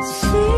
心。